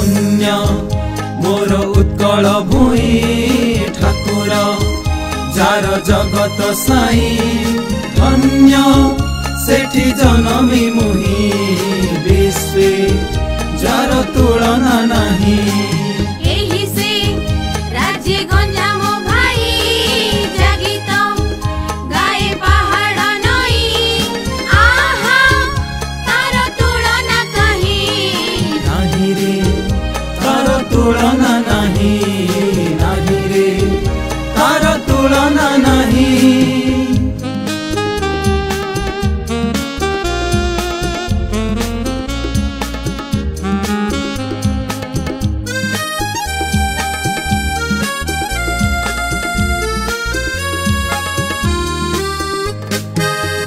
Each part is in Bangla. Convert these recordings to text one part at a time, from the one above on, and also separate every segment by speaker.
Speaker 1: পুণ্য মোর উৎকল ভূই ঠাকুর যার জগত সাই ধন্য সেটি জনমি तुलना नहीं नाही रे तारा तुळना नाही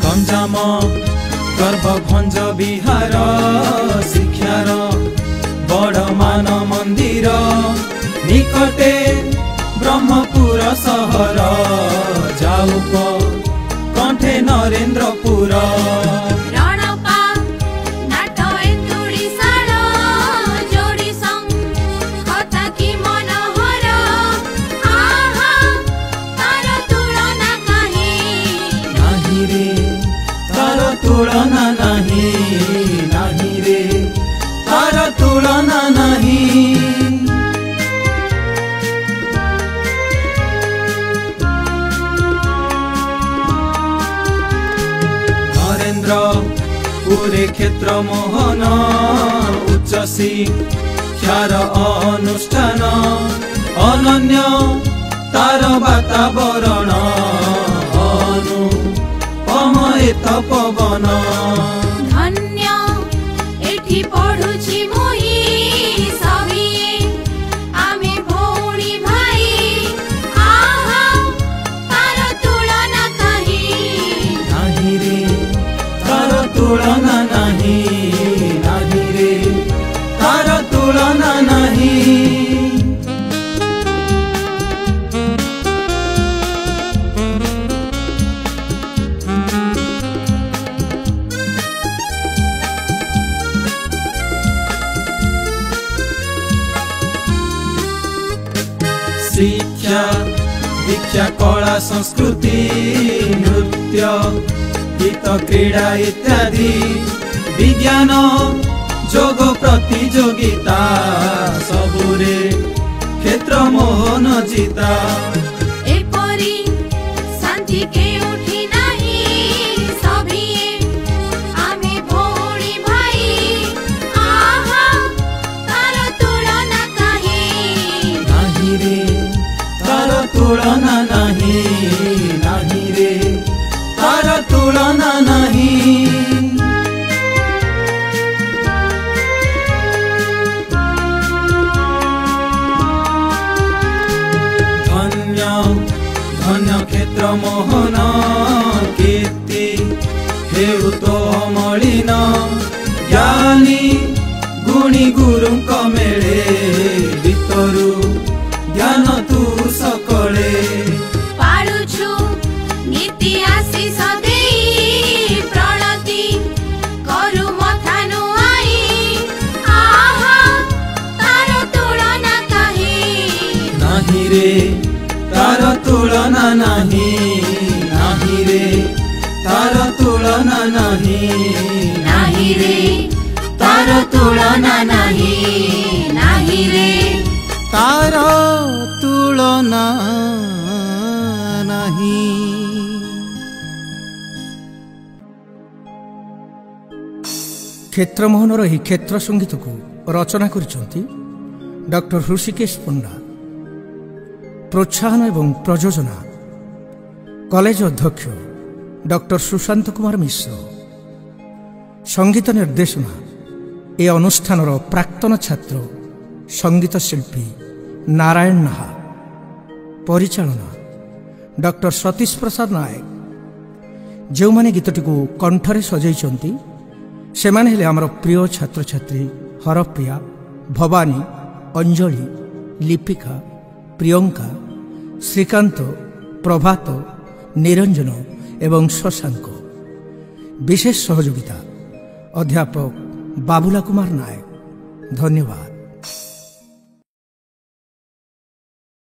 Speaker 1: गन्जाम गर्भ भञ्ज विहार शिक्षार ନିକଟେ ବ୍ରହ୍ମପୁର ସହର ଯାଉକ କଣ୍ଠେ ନରେନ୍ଦ୍ରପୁର পুরী ক্ষেত্র মোহন উচ্চ শিক্ষার অনুষ্ঠান ଅନନ୍ୟ ତାର ବାତାବରଣ ଅନୁପମ ଏତ ପବନ
Speaker 2: ଧନ୍ୟ ଏଠି ପଢୁଛି ମୁଁ
Speaker 1: शिक्षा कला संस्कृति नृत्य गीत क्रीडा इत्यादि विज्ञान যোগ প্রতিযোগিতা সবুরে ক্ষেত্র মোহন জিতা রে তার তুলনা নাহি ধন্য ধন্য ক্ষেত্ৰ মোহন কীৰ্তি হেউত মলিন জ্ঞানী গুণী গুৰুক মেল রে তার তুলনা নাহি নাহি রে তার তুলনা নাহি
Speaker 2: নাহি রে তার তুলনা নাহি নাহি রে
Speaker 1: তার তুলনা
Speaker 3: କ୍ଷେତ୍ରମୋହନର ଏହି କ୍ଷେତ୍ର ସଙ୍ଗୀତକୁ ରଚନା କରିଛନ୍ତି ଡକ୍ଟର ହୃଷିକେଶ ପଣ୍ଡା ପ୍ରୋତ୍ସାହନ ଏବଂ ପ୍ରଯୋଜନା କଲେଜ ଅଧ୍ୟକ୍ଷ ଡକ୍ଟର ସୁଶାନ୍ତ କୁମାର ମିଶ୍ର ସଙ୍ଗୀତ ନିର୍ଦ୍ଦେଶନା ଏ ଅନୁଷ୍ଠାନର ପ୍ରାକ୍ତନ ଛାତ୍ର ସଙ୍ଗୀତ ଶିଳ୍ପୀ ନାରାୟଣ ନାହା ପରିଚାଳନା ଡକ୍ଟର ସତୀଶ ପ୍ରସାଦ ନାୟକ ଯେଉଁମାନେ ଗୀତଟିକୁ କଣ୍ଠରେ ସଜାଇଛନ୍ତି ସେମାନେ ହେଲେ ଆମର ପ୍ରିୟ ଛାତ୍ରଛାତ୍ରୀ ହରପ୍ରିୟା ଭବାନୀ ଅଞ୍ଜଳି ଲିପିକା ପ୍ରିୟଙ୍କା শ্রীকান্ত প্রভাত নিরঞ্জন এবং শশাঙ্ক বিশেষ সহযোগিতা অধ্যাপক বাবুলা কুমার নায়ক ধন্যবাদ